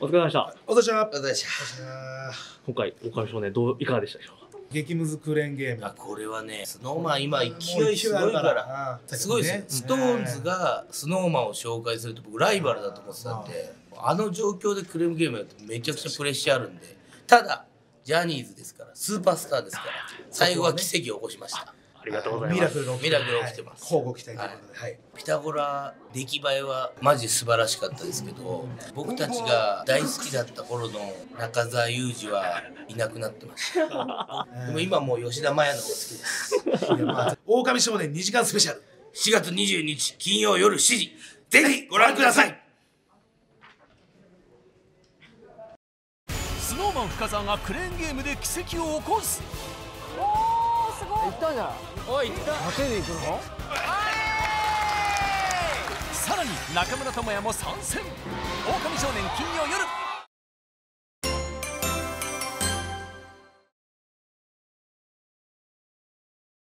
お疲れ様でした。お疲れ様でした。今回、岡少年、どう、いかがでしたでしょうか？激ムズクレーンゲーム。あこれはねスノーマン今勢いすごいからうんすごいですよ、ストーンズがスノーマンを紹介すると僕ライバルだと思ってたんであの状況でクレームゲームやるとめちゃくちゃプレッシャーあるんで。ただジャニーズですからスーパースターですから最後は奇跡を起こしました。ありがとうございます。ミラクルが起きてミラクルが起きてます。はい。交互期待ということで。はい。ピタゴラ出来栄えはマジ素晴らしかったですけど僕たちが大好きだった頃の中澤佑二はいなくなってました。でも今もう吉田麻也の方が好きです。まあ狼少年2時間スペシャル。4月22日金曜夜7時。ぜひご覧ください。スノーマン深澤がクレーンゲームで奇跡を起こすさらに中村倫也も参戦。狼少年金曜夜